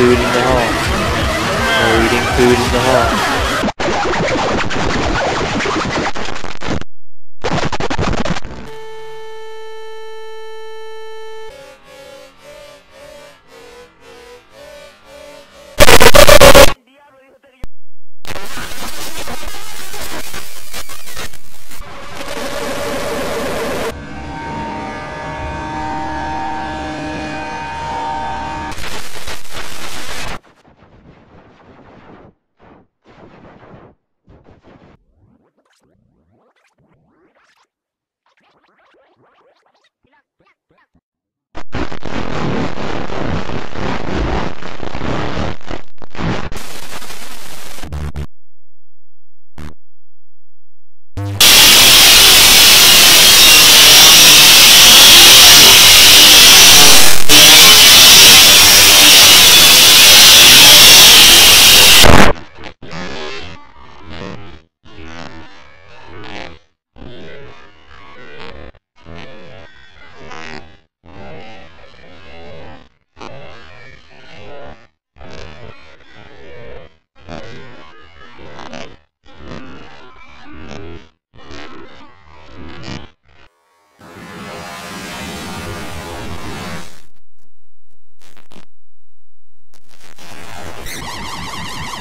food in the hall. We're eating food in the hall.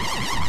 Tu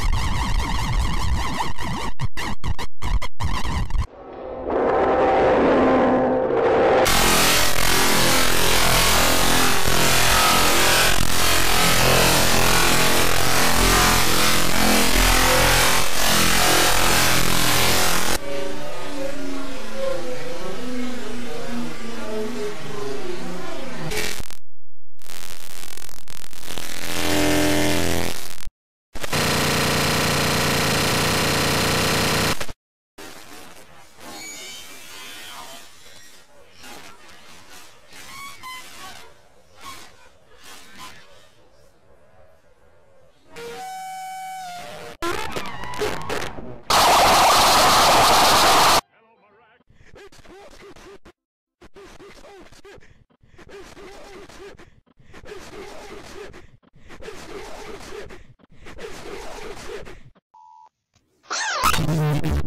madre!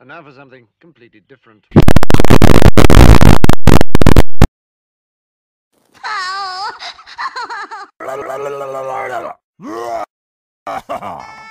And now for something completely different. Oh!